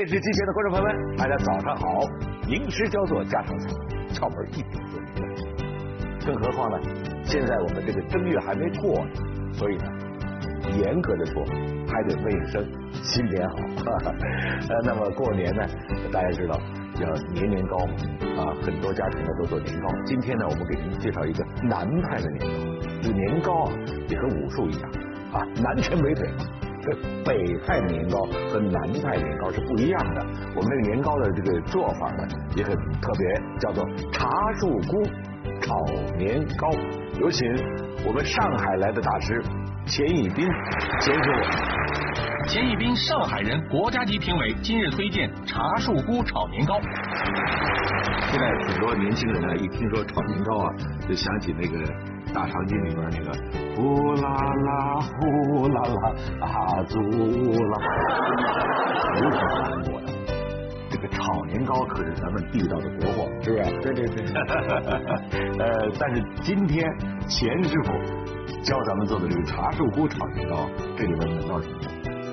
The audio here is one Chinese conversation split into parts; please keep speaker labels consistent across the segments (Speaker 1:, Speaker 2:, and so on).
Speaker 1: 电视机前的观众朋友们，大家早上好！吟诗交作家常菜，窍门一点就明白。更何况呢，现在我们这个正月还没过呢，所以呢，严格的说，还得问一声，新年好。呃，那么过年呢，大家知道要年年高啊，很多家庭呢都做年糕。今天呢，我们给您介绍一个南派的年糕。这年糕啊，也和武术一样啊，南拳北腿。这北派年糕和南派年糕是不一样的。我们这个年糕的这个做法呢，也很特别，叫做茶树菇炒年糕。有请我们上海来的大师钱以斌先生。
Speaker 2: 钱以斌，上海人，国家级评委，今日推荐茶树菇炒年糕。
Speaker 1: 现在很多年轻人呢，一听说炒年糕啊，就想起那个大长今里边那个呼啦啦呼啦啦啊祖啦，都是韩国的？这个炒年糕可是咱们地道的国货，是不是？
Speaker 3: 对对对。
Speaker 1: 呃，但是今天钱师傅教咱们做的这个茶树菇炒年糕，这里边能到什么？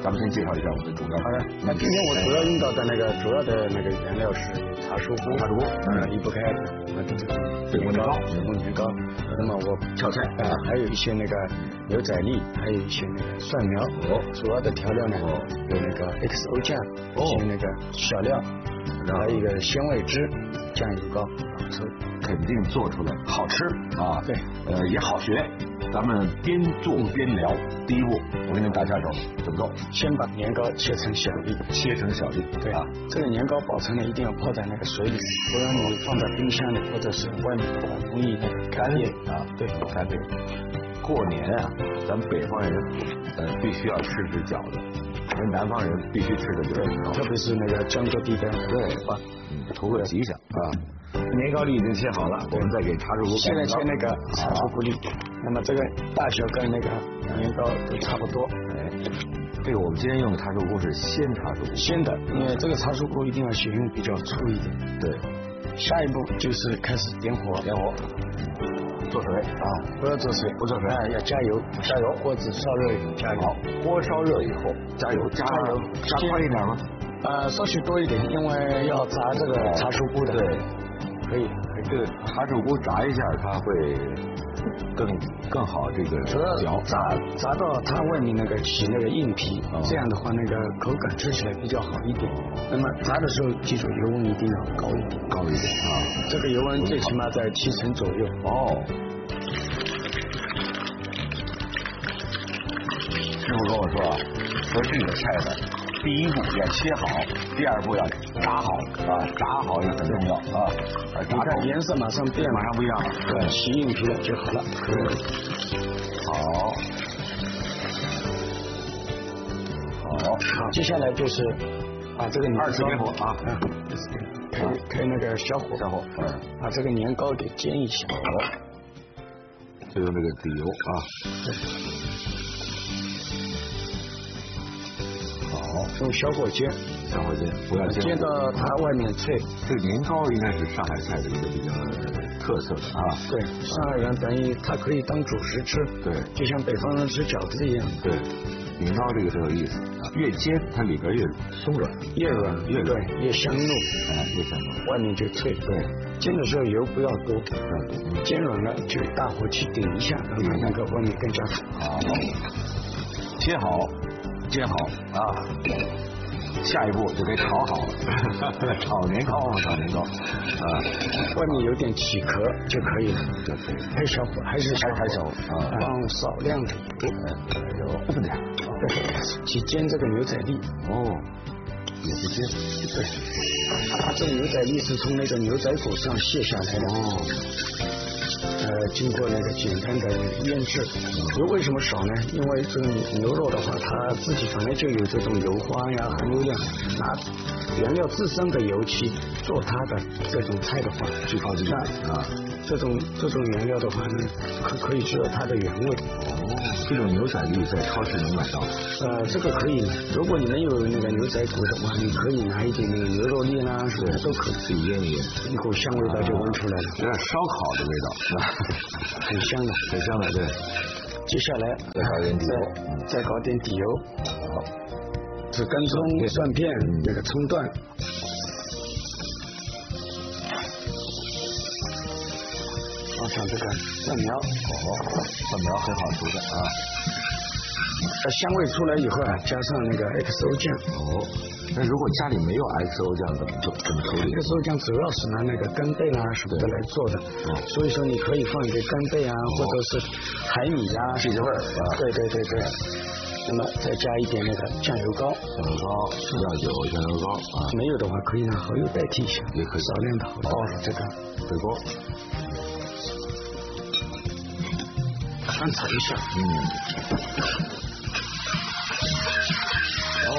Speaker 1: 咱们先介绍一下我们的主要。
Speaker 3: 好的，那今天我主要用到的那个主要的那个原料是茶树菇，
Speaker 1: 茶树菇，
Speaker 3: 嗯，离不开我们的这个
Speaker 1: 水果年糕，
Speaker 3: 水果年糕。那么我
Speaker 1: 炒菜
Speaker 3: 啊，还有一些那个牛仔粒，还有一些那个蒜苗。哦，主要的调料呢有那个 XO 酱，一些那个小料，然后还有一个鲜味汁酱油膏，
Speaker 1: 肯定做出来好吃啊。
Speaker 3: 对，
Speaker 1: 呃，也好学。咱们边做边聊。第一步，我给你打下手，怎么做？
Speaker 3: 先把年糕切成小粒，
Speaker 1: 切成小粒。
Speaker 3: 对啊，这个年糕保存呢，一定要泡在那个水里，不然你放在冰箱里或者是外面的话，容易那个
Speaker 1: 干裂啊。
Speaker 3: 对，
Speaker 1: 干裂。过年啊，咱们北方人呃必须要吃吃饺子，而南方人必须吃的就是年糕，
Speaker 3: 特别是那个江浙地带，
Speaker 1: 对吧？嗯，图个吉祥啊。年糕粒已经切好了，我们再给茶树菇。
Speaker 3: 现在切那个茶树菇粒，那么这个大小跟那个年糕都差不多。
Speaker 1: 哎，这个我们今天用的茶树菇是鲜茶树菇，
Speaker 3: 鲜的，因为这个茶树菇一定要选用比较粗一点。
Speaker 1: 对，
Speaker 3: 下一步就是开始点火，
Speaker 1: 点火，做水啊，
Speaker 3: 不要做水，
Speaker 1: 不做水，
Speaker 3: 要加油，
Speaker 1: 加油，
Speaker 3: 锅子烧热以后加油。
Speaker 1: 锅烧热以后加油，
Speaker 3: 加油，
Speaker 1: 加快一点吗？
Speaker 3: 呃，稍许多一点，因为要炸这个茶树菇的。
Speaker 1: 对。
Speaker 3: 可以，
Speaker 1: 这个茶树菇炸一下，它会更更好。这个
Speaker 3: 主要炸炸到它外面那个起那个硬皮，这样的话那个口感吃起来比较好一点。那么炸的时候，记住油温一定要高一点，
Speaker 1: 高一点啊。
Speaker 3: 这个油温最起码在七成左右。
Speaker 1: 哦。师傅跟我说啊，说这个菜呢。第一步要切好，第二步要炸好啊，炸好也很重要啊。
Speaker 3: 你看颜色马上变，
Speaker 1: 马上不一样了，
Speaker 3: 对，起硬皮了就好了。
Speaker 1: 好，好，
Speaker 3: 好，接下来就是把这个
Speaker 1: 二次点火啊，
Speaker 3: 开开那个小火，
Speaker 1: 小火，
Speaker 3: 把这个年糕给煎一下。
Speaker 1: 好，就用这个底油啊。对。
Speaker 3: 用小火煎，
Speaker 1: 小火煎，不要煎
Speaker 3: 煎到它外面脆。
Speaker 1: 这个年糕应该是上海菜的一个比较特色的啊。
Speaker 3: 对，上海人等于它可以当主食吃。
Speaker 1: 对，
Speaker 3: 就像北方人吃饺子一样。
Speaker 1: 对，年糕这个很有意思，越煎它里边越松软，
Speaker 3: 越软
Speaker 1: 越
Speaker 3: 对越香糯，
Speaker 1: 哎越香糯，
Speaker 3: 外面就脆。
Speaker 1: 对，
Speaker 3: 煎的时候油不要多，煎软了就大火去顶一下，让它那个外面更加
Speaker 1: 好。切好。煎好。啊，下一步就给炒好了，炒年糕，炒年糕。啊，
Speaker 3: 外面有点起壳就可以了，
Speaker 1: 对对，
Speaker 3: 开小火还是
Speaker 1: 开
Speaker 3: 开小
Speaker 1: 火
Speaker 3: 啊，放少量的油，
Speaker 1: 油这么点，
Speaker 3: 对，去煎这个牛仔粒，
Speaker 1: 哦，也是煎，
Speaker 3: 对，它这个牛仔粒是从那个牛仔骨上卸下来的。哦。呃，经过那个简单的腌制，油为什么少呢？因为这个牛肉的话，它自己本来就有这种油花呀、含油量，拿原料自身的油漆做它的这种菜的话，
Speaker 1: 最高级啊。
Speaker 3: 这种这种原料的话呢，可可以吃到它的原味。
Speaker 1: 哦，这种牛仔粒在超市能买到？
Speaker 3: 呃，这个可以。如果你能有那个牛仔骨的话，你可以拿一点那个牛肉粒啦，什么都可以
Speaker 1: 自己腌一腌，
Speaker 3: 一股香味道就闻出来了，
Speaker 1: 有点烧烤的味道，是吧？
Speaker 3: 很香的，
Speaker 1: 很香的，对。
Speaker 3: 接下来
Speaker 1: 再搞点底油，
Speaker 3: 再搞点底油。是、干葱、蒜片、那个葱段。放上这个蒜苗，
Speaker 1: 哦，蒜苗很好熟的啊。
Speaker 3: 呃，香味出来以后啊，加上那个 XO 酱。
Speaker 1: 哦，那如果家里没有 XO 酱怎么做？怎么处理
Speaker 3: ？XO 酱主要是拿那个干贝啦什么的来做的，所以说你可以放一点干贝啊，或者是海米呀，
Speaker 1: 提提味儿。
Speaker 3: 对对对对。那么再加一点那个酱油膏，
Speaker 1: 酱油膏、料酒、酱油膏啊。
Speaker 3: 没有的话，可以拿蚝油代替一下，
Speaker 1: 也可以
Speaker 3: 少量的蚝油。这个
Speaker 1: 回锅，
Speaker 3: 翻炒一下。
Speaker 1: 嗯。哦，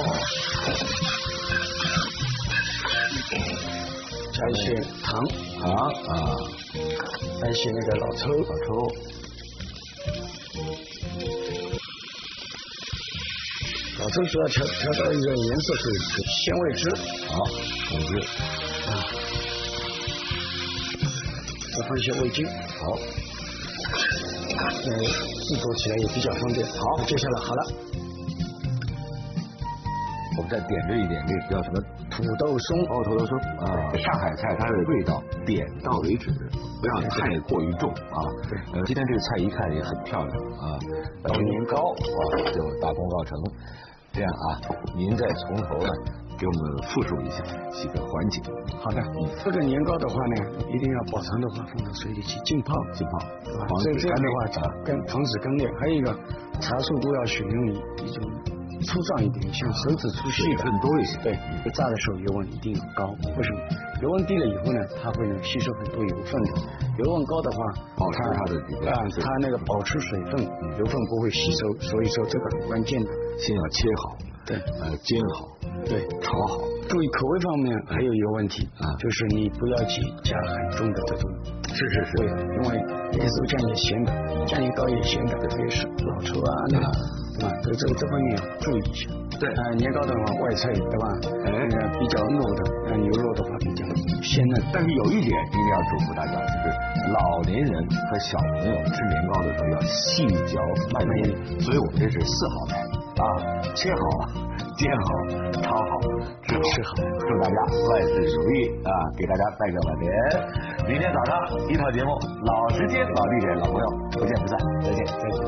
Speaker 3: 加一些糖
Speaker 1: 糖啊，
Speaker 3: 加一些那个老抽
Speaker 1: 老抽，
Speaker 3: 老抽主要调调到一个颜色是鲜味汁，
Speaker 1: 好，味汁
Speaker 3: 啊，再放一些味精，
Speaker 1: 好，
Speaker 3: 呃，制作起来也比较方便。好，接下来好了。
Speaker 1: 我们再点缀一点，这个叫什么
Speaker 3: 土豆松？
Speaker 1: 哦，土豆松啊！上海菜它的味道点到为止，不要太过于重啊。
Speaker 3: 对，
Speaker 1: 呃，今天这个菜一看也很漂亮啊，
Speaker 3: 老年糕
Speaker 1: 啊，就大功告成。这样啊，您再从头呢给我们复述一下几个环节。
Speaker 3: 好的，这个年糕的话呢，一定要保存的话放到水里去浸泡，
Speaker 1: 浸泡，
Speaker 3: 对吧？这这样的话，跟防止干裂。还有一个，茶树菇要选用一种。粗壮一点，像手指粗细的，
Speaker 1: 更多一些。
Speaker 3: 对，你炸的时候油温一定要高。为什么？油温低了以后呢，它会吸收很多油分的。油温高的话，
Speaker 1: 保持它的
Speaker 3: 啊，它那个保持水分，油分不会吸收。所以说这个很关键的。
Speaker 1: 先要切好，
Speaker 3: 对，
Speaker 1: 呃，煎好，
Speaker 3: 对，
Speaker 1: 炒好。
Speaker 3: 注意口味方面还有一个问题啊，就是你不要去加很重的这种，
Speaker 1: 是是是，
Speaker 3: 因为那个时候酱也咸的，酱油膏也咸的，特别是老抽啊那个。啊，这这这方面要注意一下。
Speaker 1: 对，
Speaker 3: 啊，年糕的话，外脆，对吧？哎，比较糯的，那牛肉的话比较鲜嫩。
Speaker 1: 但是有一点一定要嘱咐大家，就是老年人和小朋友吃年糕的时候要细嚼慢咽。所以我们这是四好菜啊，切好、煎好、炒好、吃好。祝大家万事如意啊！给大家拜个晚年。明天早上一套节目，老时间、老地点、老朋友，不见不散。再见，再见。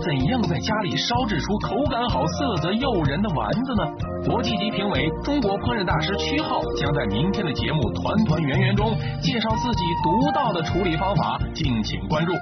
Speaker 2: 怎样在家里烧制出口感好、色泽诱人的丸子呢？国际级评委、中国烹饪大师屈浩将在明天的节目《团团圆圆》中介绍自己独到的处理方法，敬请关注。